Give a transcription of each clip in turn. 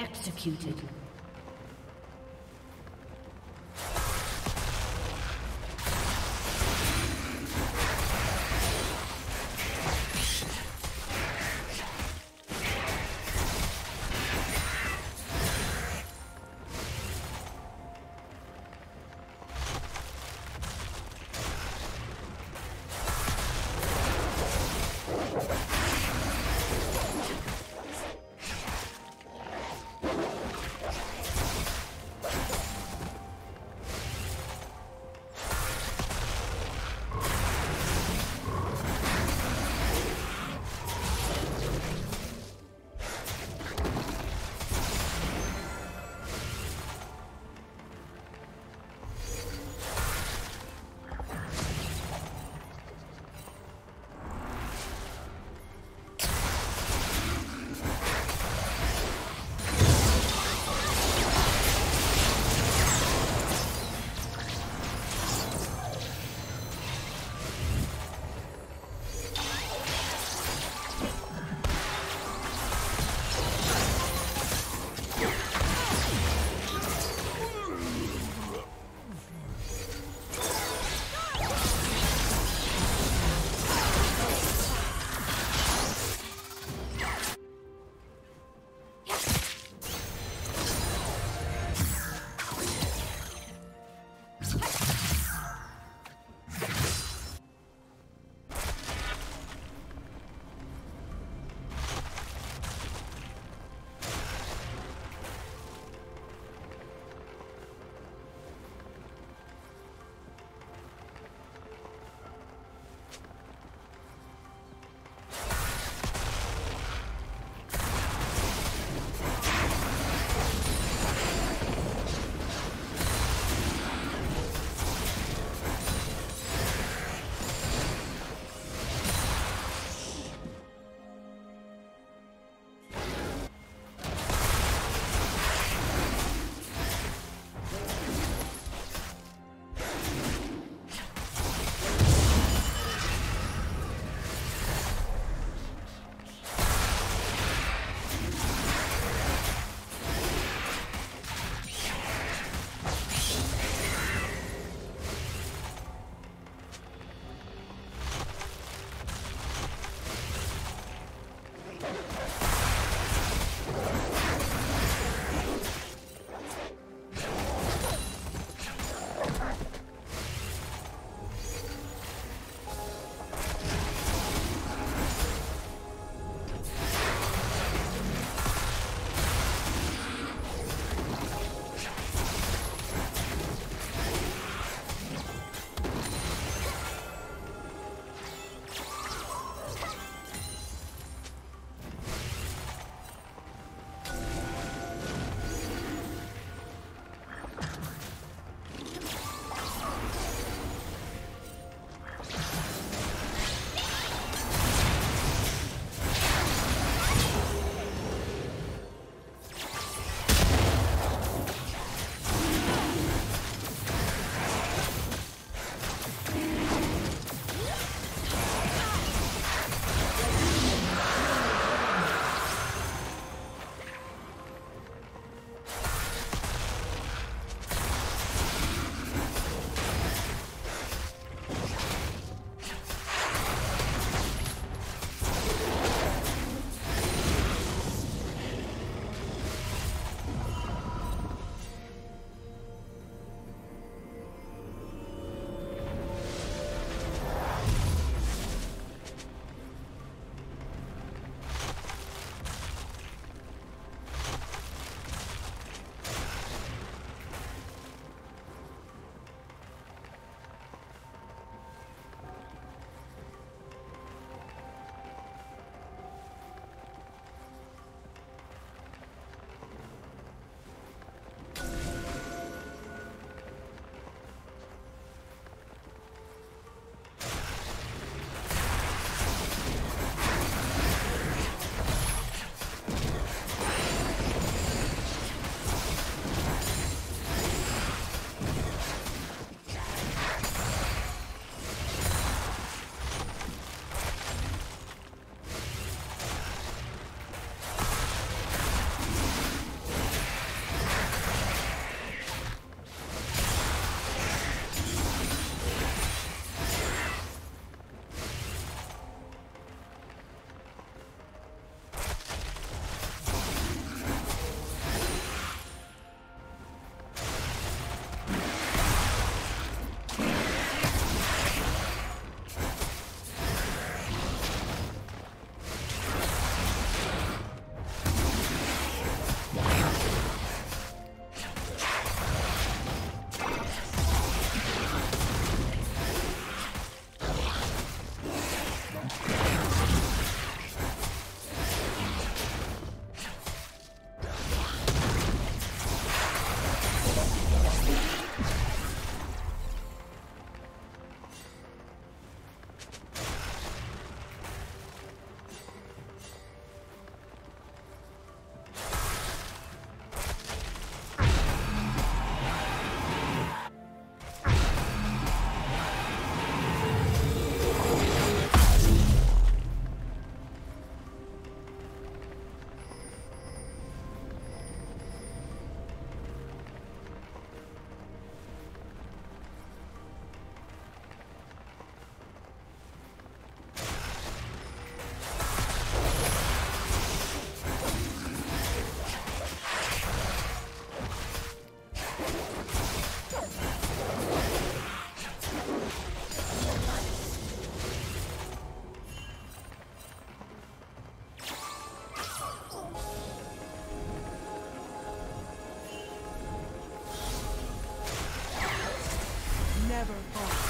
Executed. Never fall.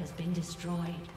A been has